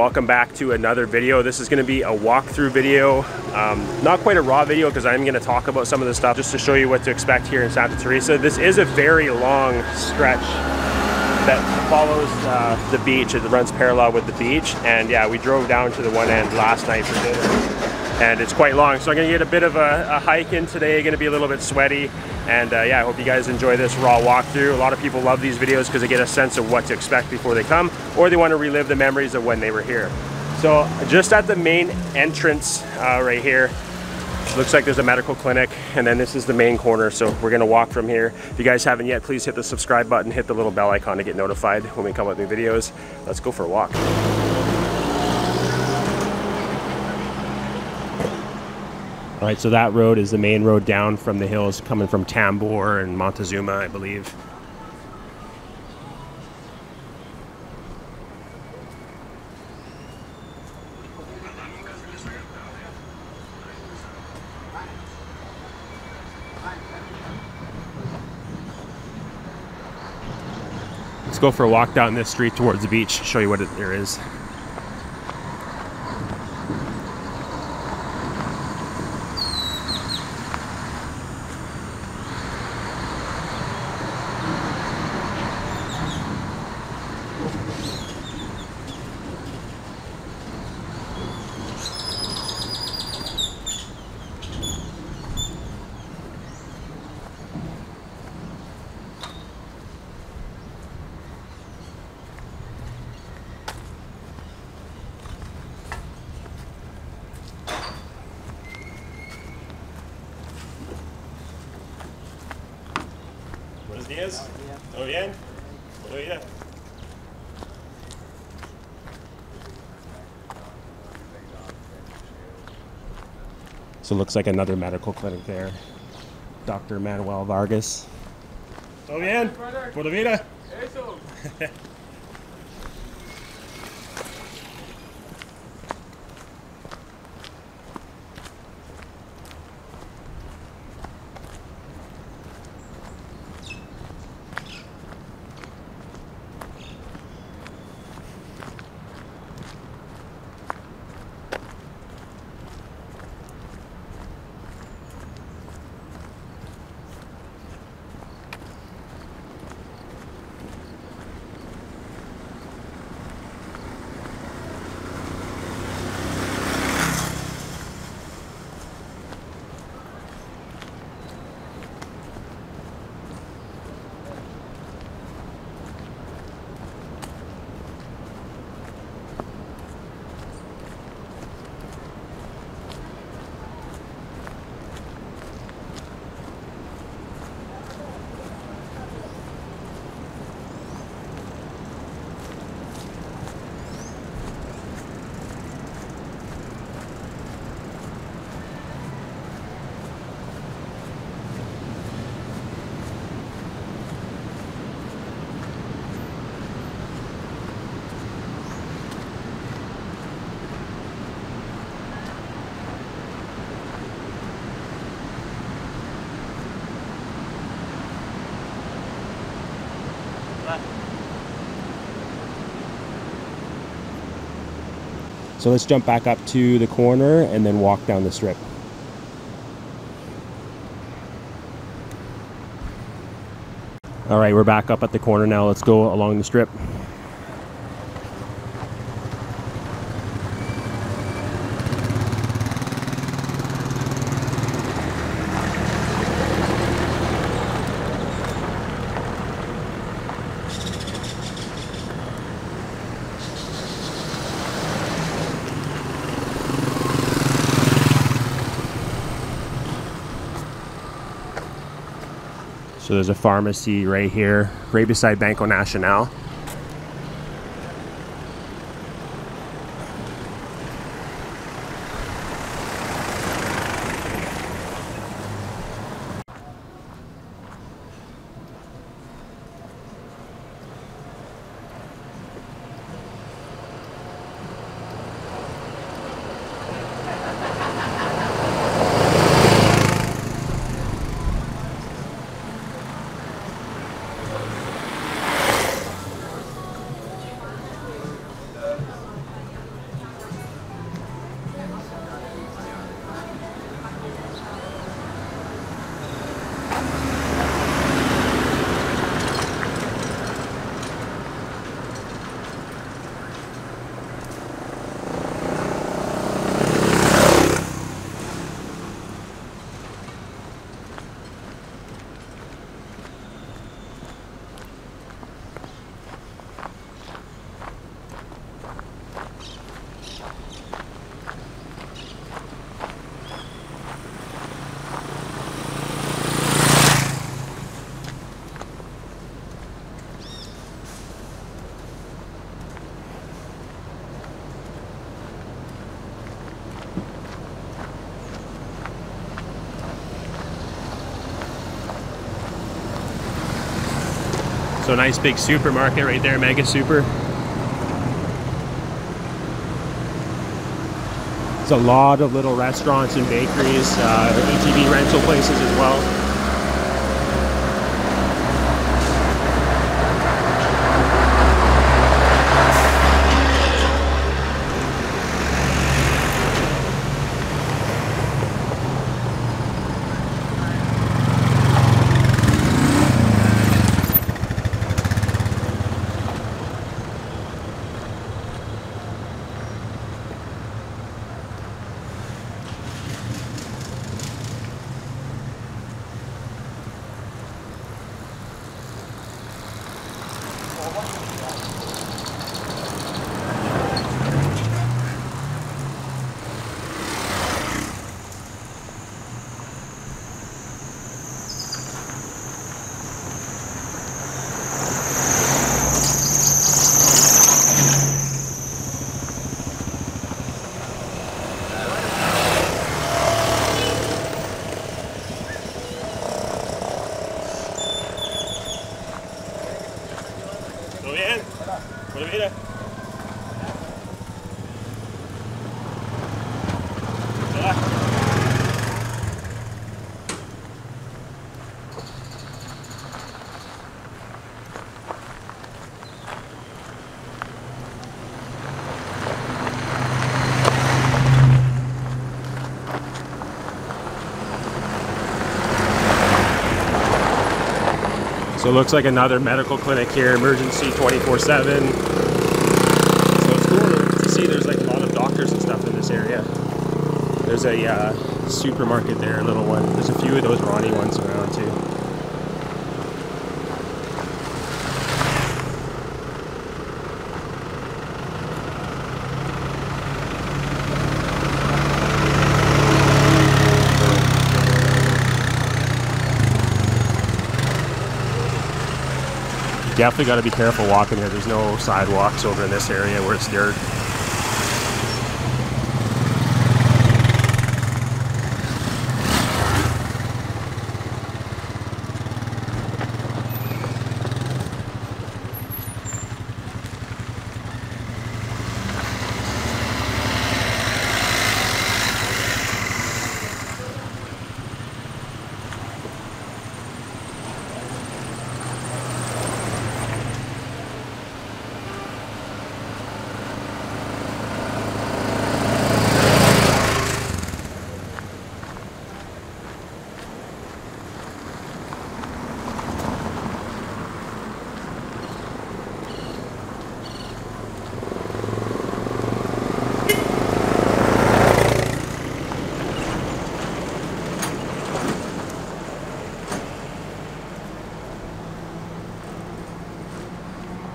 Welcome back to another video. This is going to be a walkthrough video. Um, not quite a raw video because I'm going to talk about some of the stuff just to show you what to expect here in Santa Teresa. This is a very long stretch that follows uh, the beach. It runs parallel with the beach. And yeah, we drove down to the one end last night for dinner and it's quite long. So I'm gonna get a bit of a, a hike in today, gonna be a little bit sweaty. And uh, yeah, I hope you guys enjoy this raw walkthrough. A lot of people love these videos because they get a sense of what to expect before they come, or they wanna relive the memories of when they were here. So just at the main entrance uh, right here, looks like there's a medical clinic and then this is the main corner so we're gonna walk from here if you guys haven't yet please hit the subscribe button hit the little bell icon to get notified when we come with new videos let's go for a walk All right, so that road is the main road down from the hills coming from Tambor and Montezuma, I believe. Let's go for a walk down this street towards the beach, show you what it, there is. Buenos ¿Todo bien? ¿Todo bien? So it looks like another medical clinic there. Dr. Manuel Vargas. ¿Todo bien? ¿Todo vida? Eso. So let's jump back up to the corner and then walk down the strip. All right, we're back up at the corner now. Let's go along the strip. So there's a pharmacy right here, right beside Banco Nacional. So nice big supermarket right there, Mega Super. There's a lot of little restaurants and bakeries, uh, ATV rental places as well. So it looks like another medical clinic here, emergency 24-7. So it's cool to see there's like a lot of doctors and stuff in this area. There's a uh, supermarket there, a little one. There's a few of those Ronnie ones around too. Definitely got to be careful walking here. There's no sidewalks over in this area where it's dirt.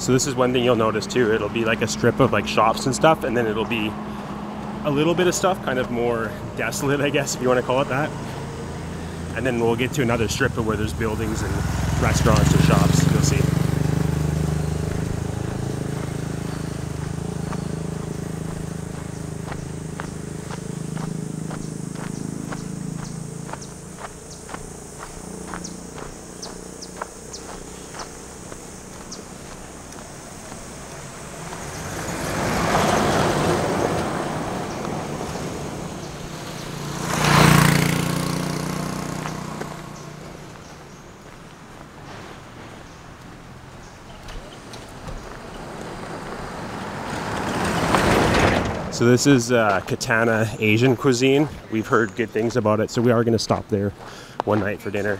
So this is one thing you'll notice too. It'll be like a strip of like shops and stuff, and then it'll be a little bit of stuff, kind of more desolate, I guess, if you want to call it that. And then we'll get to another strip of where there's buildings and restaurants and shops. You'll see. So this is uh, Katana Asian cuisine. We've heard good things about it, so we are going to stop there one night for dinner.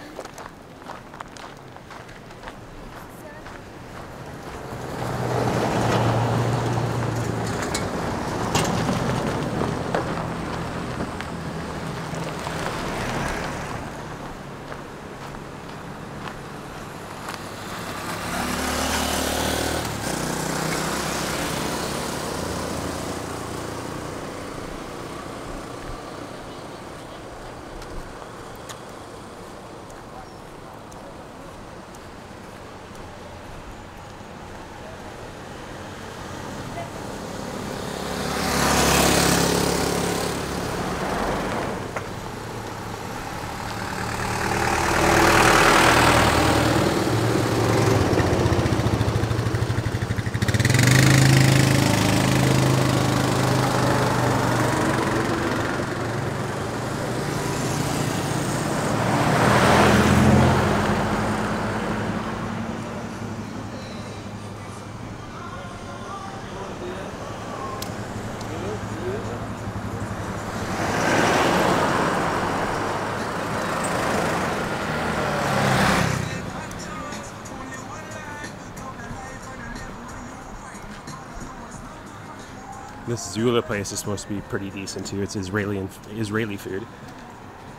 This Zula place is supposed to be pretty decent too. It's Israeli Israeli food,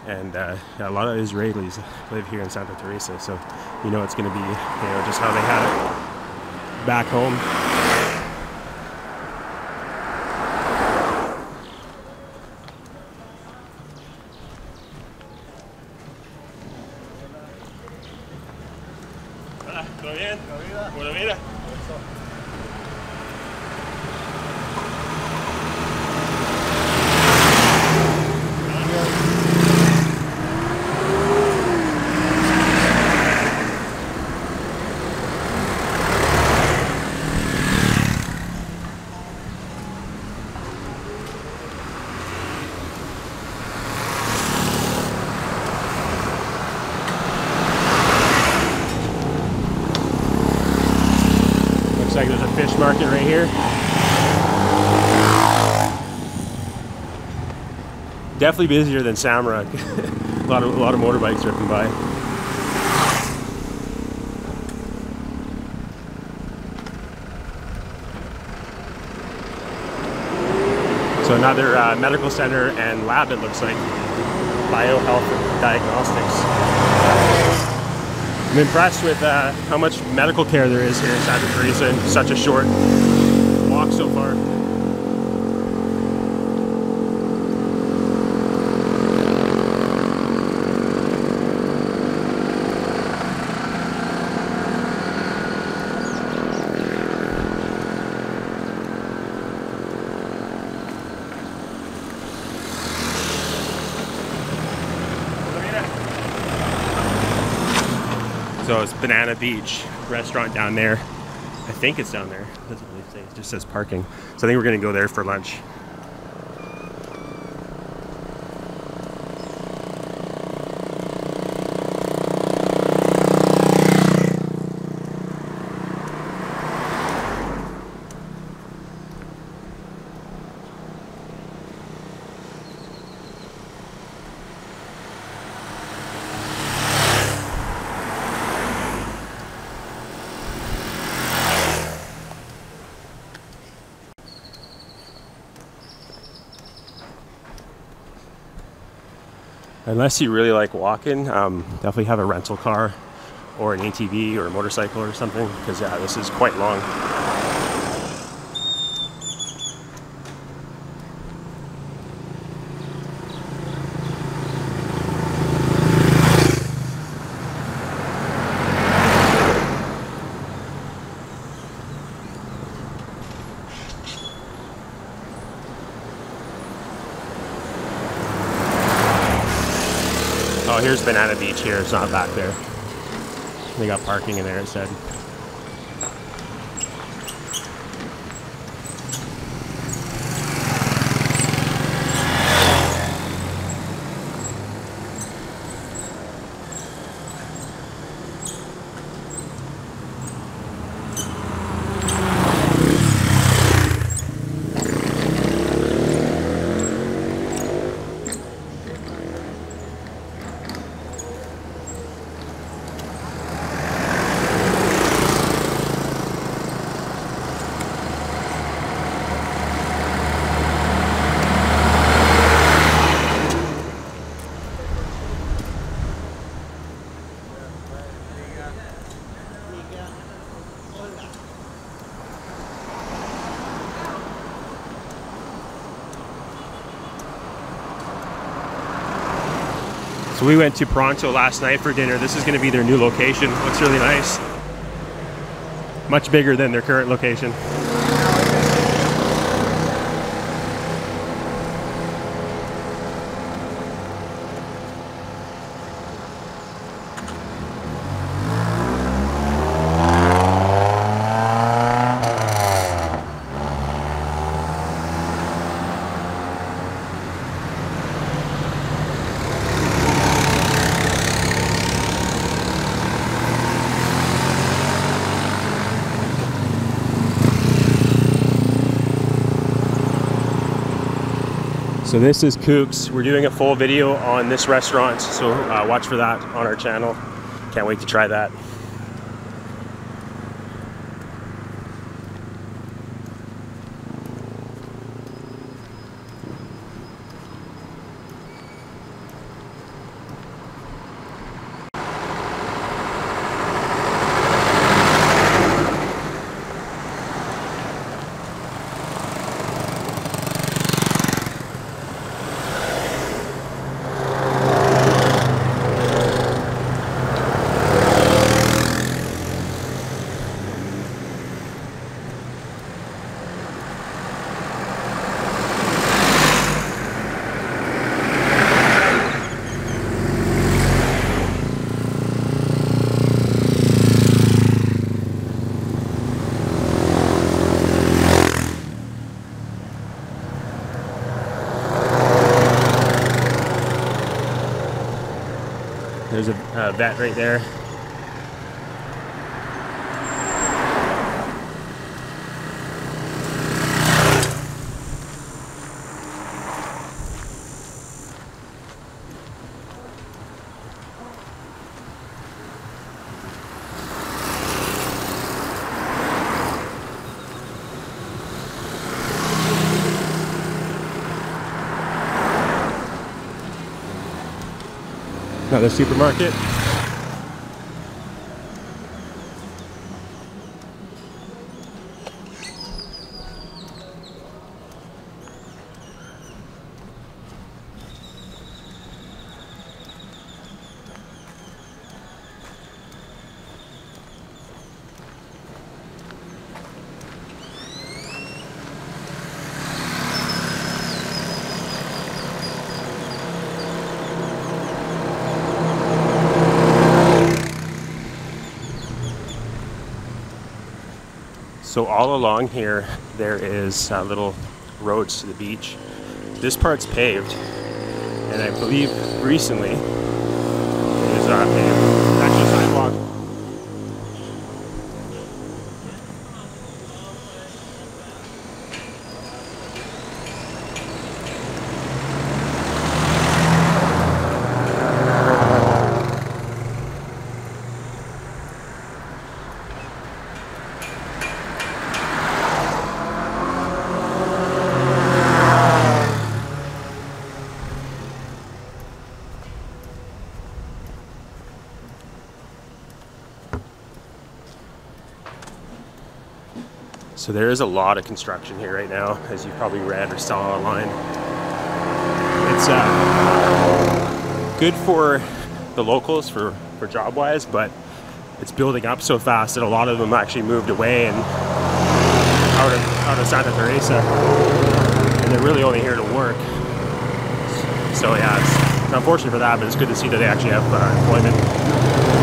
and uh, a lot of Israelis live here in Santa Teresa, so you know it's going to be you know just how they had it back home. ¿Todo bien there's a fish market right here. Definitely busier than Samara. a lot of a lot of motorbikes drifting by. So another uh, medical center and lab it looks like. Biohealth Diagnostics. I'm impressed with uh, how much medical care there is here in Santa Teresa in such a short walk so far. So it's Banana Beach restaurant down there. I think it's down there. It doesn't really say. It just says parking. So I think we're gonna go there for lunch. Unless you really like walking, um, definitely have a rental car or an ATV or a motorcycle or something because yeah, this is quite long. Oh, here's Banana Beach here. It's not back there. They got parking in there instead. So we went to Pronto last night for dinner. This is going to be their new location. Looks really nice. Much bigger than their current location. This is Kooks. We're doing a full video on this restaurant, so uh, watch for that on our channel. Can't wait to try that. Uh, vet right there. Another supermarket. So all along here, there is uh, little roads to the beach. This part's paved, and I believe recently it was uh, paved. Actually, sidewalk. So there is a lot of construction here right now, as you probably read or saw online. It's uh, good for the locals for, for job wise, but it's building up so fast that a lot of them actually moved away and out of, out of Santa Teresa. And they're really only here to work. So yeah, it's unfortunate for that, but it's good to see that they actually have uh, employment.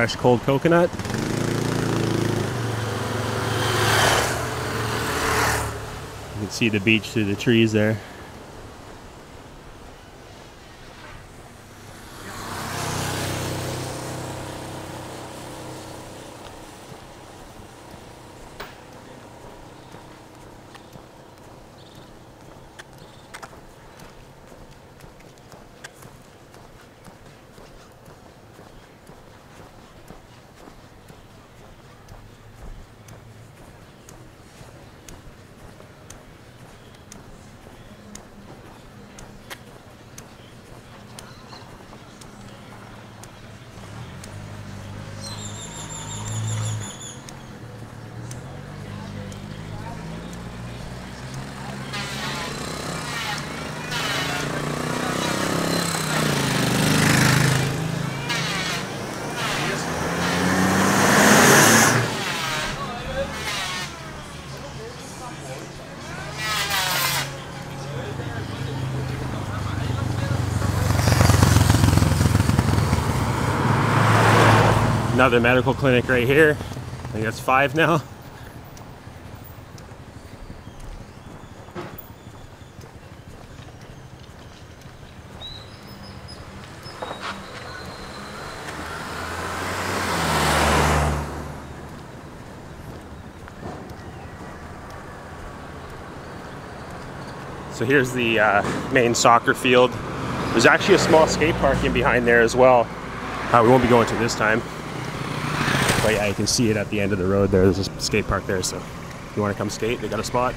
Fresh cold coconut. You can see the beach through the trees there. Another medical clinic right here. I think that's five now. So here's the uh, main soccer field. There's actually a small skate park in behind there as well. Uh, we won't be going to this time. Yeah, you can see it at the end of the road there. There's a skate park there, so if you want to come skate, they got a spot.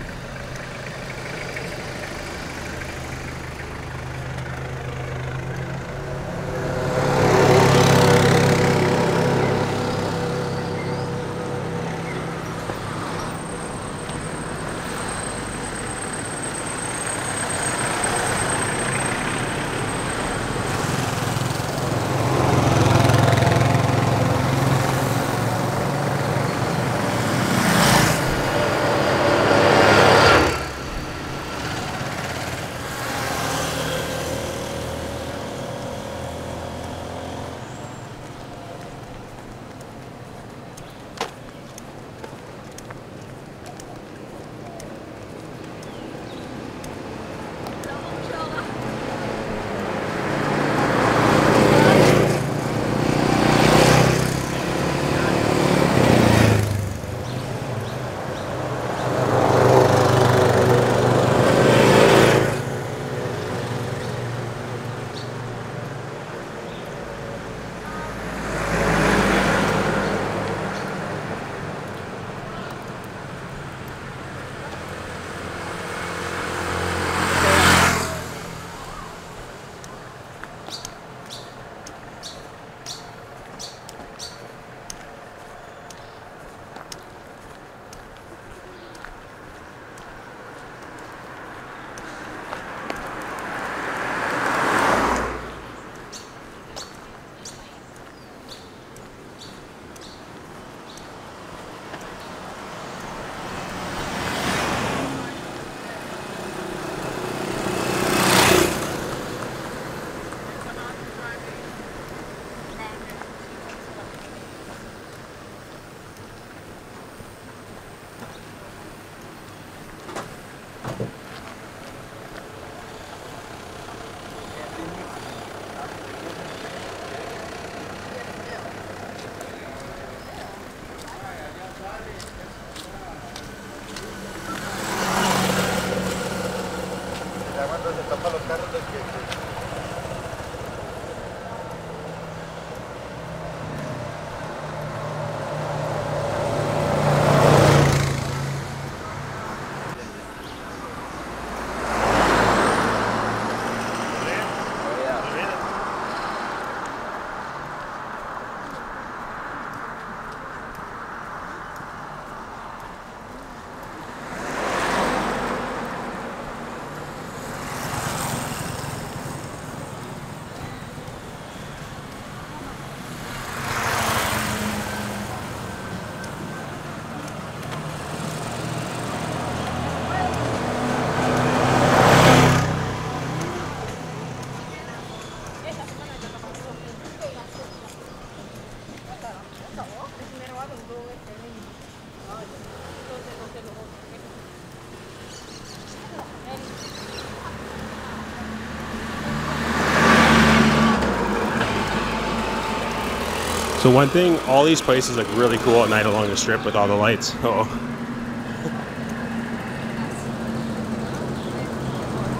One thing, all these places look really cool at night along the strip with all the lights.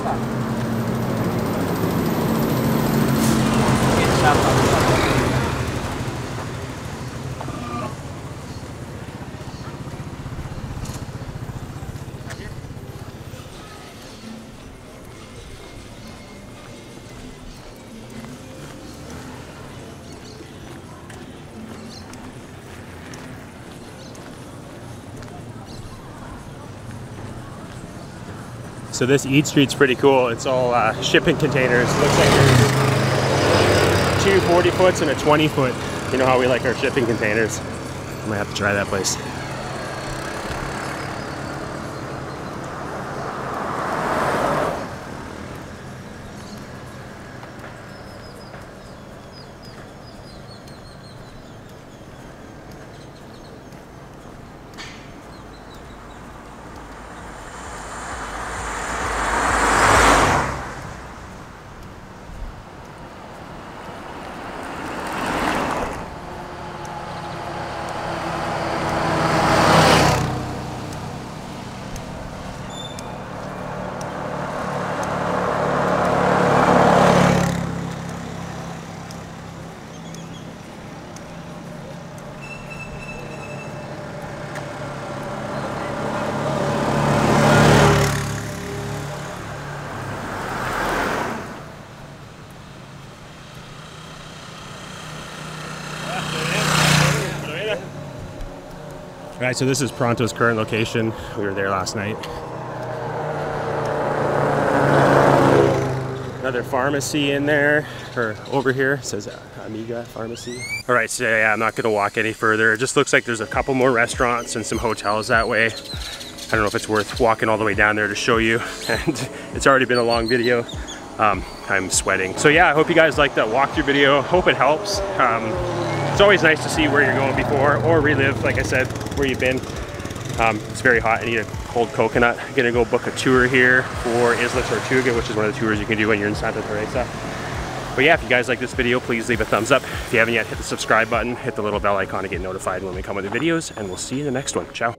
Oh. So this Eat Street's pretty cool. It's all uh, shipping containers. Looks like there's two 40 foots and a 20 foot. You know how we like our shipping containers. I might have to try that place. All right, so this is Pronto's current location. We were there last night. Another pharmacy in there, or over here, it says Amiga Pharmacy. All right, so yeah, I'm not gonna walk any further. It just looks like there's a couple more restaurants and some hotels that way. I don't know if it's worth walking all the way down there to show you. And it's already been a long video. Um, I'm sweating. So yeah, I hope you guys like that walkthrough video. Hope it helps. Um, it's always nice to see where you're going before or relive, like I said, where you've been. Um, it's very hot. I need a cold coconut. I'm gonna go book a tour here for Isla Tortuga, which is one of the tours you can do when you're in Santa Teresa. But yeah, if you guys like this video, please leave a thumbs up. If you haven't yet, hit the subscribe button, hit the little bell icon to get notified when we come with the videos, and we'll see you in the next one. Ciao.